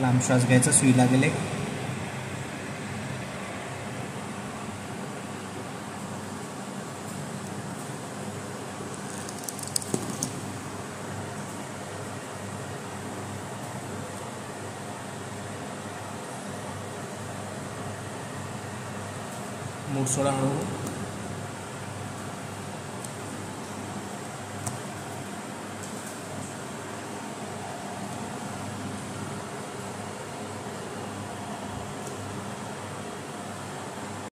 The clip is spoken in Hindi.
लांब श्वास घ्यायचा सुई लागेल एक. मूठ सोडा हळूहळू